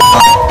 Oh!